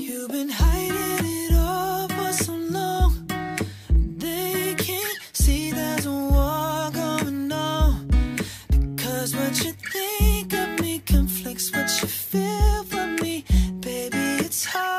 You've been hiding it all for so long. They can't see there's a war going on. Because what you think of me conflicts what you feel for me. Baby, it's hard.